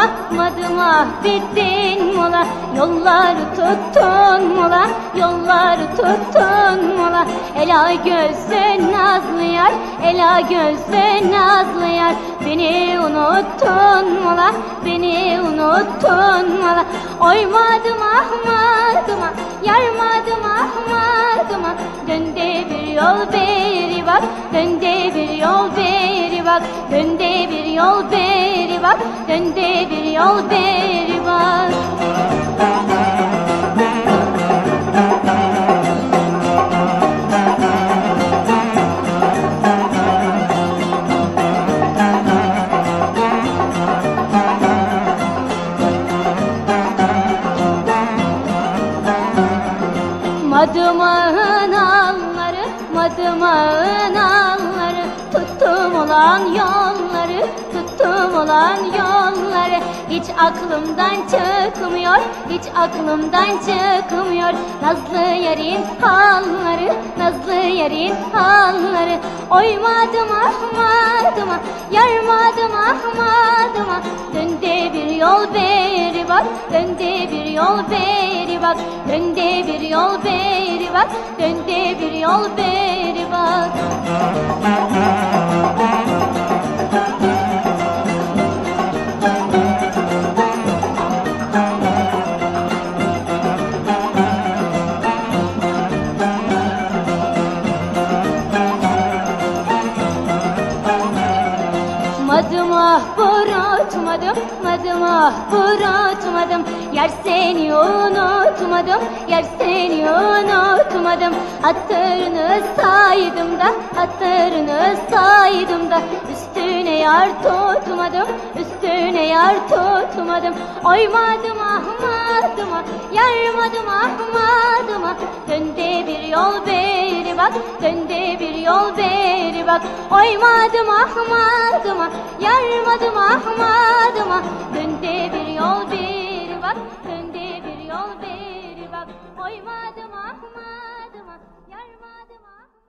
Mola, madıma bittin mola. Yolları tuttun mola, yolları tuttun mola. Ela gözlü nazlı yar, ela gözlü nazlı yar. Beni unuttun mola, beni unuttun mola. Oymadım ahmadıma, yarmadım ahmadıma. Dönde bir yol beri bak, dönde bir yol beri bak. Dönde bir yol beri bak, dönde bir yol beri bak Madımağın alları, madımağın alları Tuttum olan yolları, tuttum olan yolları Hiç aklımdan çıkmıyor, hiç aklımdan çıkmıyor. Nazlı yarın halları, nazlı yarın halları. Oymadım ahmadıma, yarmadım ahmadıma. Dönde bir yol beri bak, dönde bir yol beri bak. Dönde bir yol beri bak, dönde bir yol beri bak Madıma unutmadım, madıma unutmadım Yer seni unutmadım, yer seni unutmadım. Hatırını saydım da, hatırını saydım da. Üstüne yar tutmadım, üstüne yar tutmadım. Oymadım ahmadıma, yarmadım ahmadıma Dönde bir yol beri bak, dönde bir yol beri bak. Oymadım ahmadıma, yarmadım ahmadıma. Dönde bir yol beri bak, dönde bir yol beri bak. Oymadım ahmadıma, yarmadım ahmadıma